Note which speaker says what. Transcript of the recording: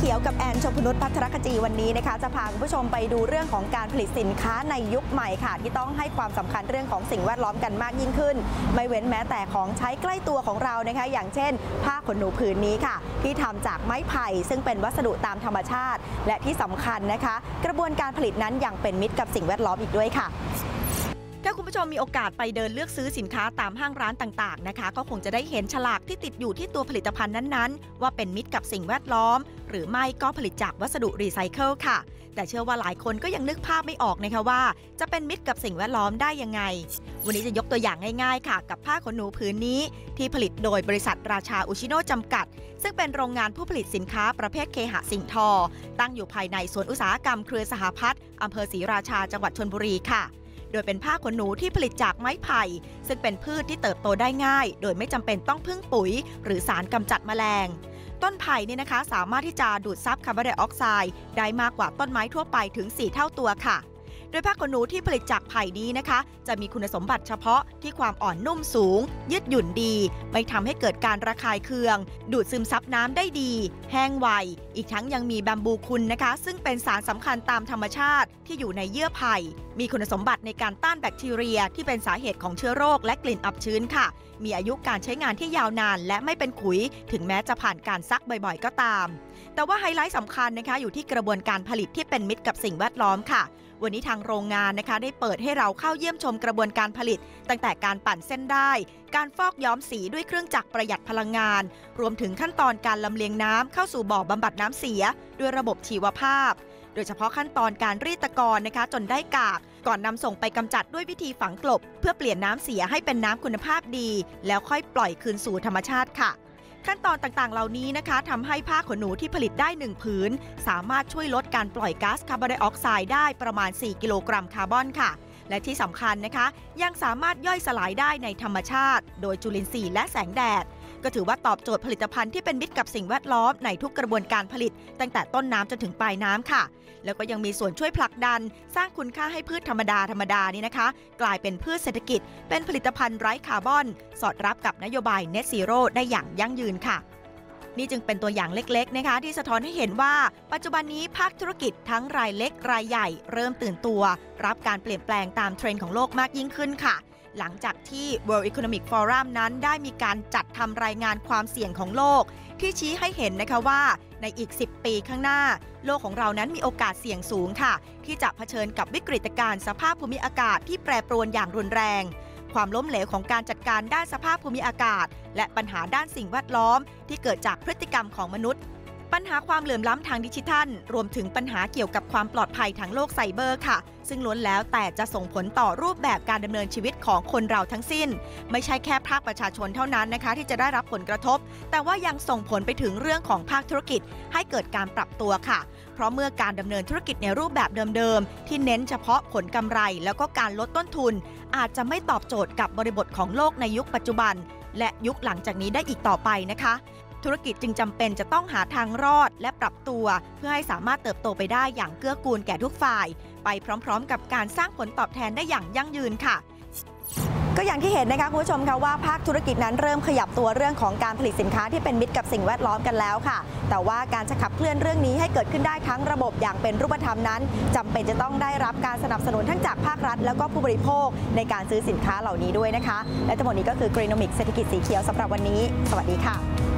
Speaker 1: คุณนุชพัทรคจีวันนี้นะคะ จะพาคุณผู้ชมไปดูเรื่องของการผลิตสินค้าในยุคใหม่ค่ะ ที่ต้องให้ความสำคัญเรื่องของสิ่งแวดล้อมกันมากยิ่งขึ้น ไม่เว้นแม้แต่ของใช้ใกล้ตัวของเรานะคะ อย่างเช่น ผ้าขนหนูผืนนี้ค่ะ ที่ทำจากไม้ไผ่ ซึ่งเป็นวัสดุตามธรรมชาติ และที่สำคัญนะคะ กระบวนการผลิตนั้นยังเป็นมิตรกับสิ่งแวดล้อมอีกด้วยค่ะ
Speaker 2: ถ้าคุณผู้ชมมีโอกาสไปเดินเลือกซื้อสินค้าตามห้างร้านต่างๆนะคะ ก็คงจะได้เห็นฉลากที่ติดอยู่ที่ตัวผลิตภัณฑ์นั้นๆ ว่าเป็นมิตรกับสิ่งแวดล้อม หรือไม่ก็ผลิตจากวัสดุรีไซเคิลค่ะ แต่เชื่อว่าหลายคนก็ยังนึกภาพไม่ออกนะคะว่า จะเป็นมิตรกับสิ่งแวดล้อมได้ยังไง วันนี้จะยกตัวอย่างง่าย ๆ ค่ะ กับผ้าขนหนูผืนนี้ ที่ผลิตโดยบริษัทราชาอุชิโนจำกัด ซึ่งเป็นโรงงานผู้ผลิตสินค้าประเภทเคหะสิ่งทอ ตั้งอยู่ภายในสวนอุตสาหกรรมเครือสหพัฒน์อำเภอศรีราชาจังหวัดชนบุรีค่ะ โดยเป็นผ้าขนหนูที่ผลิตจากไม้ไผ่ ซึ่งเป็นพืชที่เติบโตได้ง่าย โดยไม่จำเป็นต้องพึ่งปุ๋ย หรือสารกำจัดแมลง ต้นไผ่นี่นะคะ สามารถที่จะดูดซับคาร์บอนไดออกไซด์ได้มากกว่าต้นไม้ทั่วไปถึง 4 เท่าตัวค่ะ โดยผ้าขนหนูที่ผลิตจากไผ่นี้นะคะ จะมีคุณสมบัติเฉพาะที่ความอ่อนนุ่มสูง ยืดหยุ่นดี ไม่ทำให้เกิดการระคายเคือง ดูดซึมซับน้ำได้ดี แห้งไว อีกทั้งยังมีแบมบูคุณนะคะ ซึ่งเป็นสารสำคัญตามธรรมชาติที่อยู่ในเยื่อไผ่ มีคุณสมบัติในการต้านแบคทีเรีย ที่เป็นสาเหตุของเชื้อโรคและกลิ่นอับชื้นค่ะ มีอายุการใช้งานที่ยาวนาน และไม่เป็นขุย ถึงแม้จะผ่านการซักบ่อยๆ ก็ตาม แต่ว่าไฮไลท์สำคัญนะคะอยู่ที่กระบวนการผลิตที่เป็นมิตรกับสิ่งแวดล้อมค่ะวันนี้ทางโรงงานนะคะได้เปิดให้เราเข้าเยี่ยมชมกระบวนการผลิต ตั้งแต่การปั่นเส้นได้ การฟอกย้อมสีด้วยเครื่องจักรประหยัดพลังงาน รวมถึงขั้นตอนการลำเลียงน้ำเข้าสู่บ่อบำบัดน้ำเสียด้วยระบบชีวภาพ โดยเฉพาะขั้นตอนการรีดตะกอนนะคะ จนได้กาก ก่อนนำส่งไปกำจัดด้วยวิธีฝังกลบ เพื่อเปลี่ยนน้ำเสียให้เป็นน้ำคุณภาพดี แล้วค่อยปล่อยคืนสู่ธรรมชาติค่ะขั้นตอนต่างๆ เหล่านี้นะคะทำให้ผ้าขนหนูที่ผลิตได้ 1 ผืน สามารถช่วยลดการปล่อยก๊าซคาร์บอนไดออกไซด์ได้ประมาณ 4 กิโลกรัมคาร์บอนค่ะ และที่สำคัญนะคะ ยังสามารถย่อยสลายได้ในธรรมชาติ โดยจุลินทรีย์และแสงแดด ก็ถือว่าตอบโจทย์ผลิตภัณฑ์ที่เป็นมิตรกับสิ่งแวดล้อมในทุกกระบวนการผลิต ตั้งแต่ต้นน้ำจนถึงปลายน้ำค่ะ แล้วก็ยังมีส่วนช่วยผลักดัน สร้างคุณค่าให้พืชธรรมดาธรรมดานี่นะคะ กลายเป็นพืชเศรษฐกิจ เป็นผลิตภัณฑ์ไร้คาร์บอน สอดรับกับนโยบาย Net Zero ได้อย่างยั่งยืนค่ะนี่จึงเป็นตัวอย่างเล็กๆนะคะ ที่สะท้อนให้เห็นว่า ปัจจุบันนี้ภาคธุรกิจทั้งรายเล็กรายใหญ่ เริ่มตื่นตัว รับการเปลี่ยนแปลงตามเทรนด์ของโลกมากยิ่งขึ้นค่ะ หลังจากที่ World Economic Forum นั้นได้มีการจัดทำรายงานความเสี่ยงของโลก ที่ชี้ให้เห็นนะคะว่าในอีก 10 ปีข้างหน้า โลกของเรานั้นมีโอกาสเสี่ยงสูงค่ะ ที่จะเผชิญกับวิกฤตการณ์สภาพภูมิอากาศที่แปรปรวนอย่างรุนแรง ความล้มเหลวของการจัดการด้านสภาพภูมิอากาศ และปัญหาด้านสิ่งแวดล้อม ที่เกิดจากพฤติกรรมของมนุษย์ ปัญหาความเหลื่อมล้ำทางดิจิทัล รวมถึงปัญหาเกี่ยวกับความปลอดภัยทางโลกไซเบอร์ค่ะ ซึ่งล้วนแล้วแต่จะส่งผลต่อรูปแบบการดำเนินชีวิตของคนเราทั้งสิ้น ไม่ใช่แค่ภาคประชาชนเท่านั้นนะคะ ที่จะได้รับผลกระทบ แต่ว่ายังส่งผลไปถึงเรื่องของภาคธุรกิจ ให้เกิดการปรับตัวค่ะ เพราะเมื่อการดำเนินธุรกิจในรูปแบบเดิมๆ ที่เน้นเฉพาะผลกำไร แล้วก็การลดต้นทุน อาจจะไม่ตอบโจทย์กับบริบทของโลกในยุคปัจจุบัน และยุคหลังจากนี้ได้อีกต่อไปนะคะ ธุรกิจจึงจำเป็นจะต้องหาทางรอดและปรับตัว เพื่อให้สามารถเติบโตไปได้อย่างเกื้อกูลแก่ทุกฝ่าย ไปพร้อมๆ กับการสร้างผลตอบแทนได้อย่างยั่งยืนค่ะ
Speaker 1: ก็อย่างที่เห็นนะคะคุณผู้ชมคะว่าภาคธุรกิจนั้นเริ่มขยับตัวเรื่องของการผลิตสินค้าที่เป็นมิตรกับสิ่งแวดล้อมกันแล้วค่ะ แต่ว่าการจะขับเคลื่อนเรื่องนี้ให้เกิดขึ้นได้ทั้งระบบอย่างเป็นรูปธรรมนั้นจำเป็นจะต้องได้รับการสนับสนุนทั้งจากภาครัฐ แล้วก็ผู้บริโภคในการซื้อสินค้าเหล่านี้ด้วยนะคะ และทั้งหมดนี้ก็คือกรีโนมิกเศรษฐกิจสีเขียวสำหรับวันนี้ สวัสดีค่ะ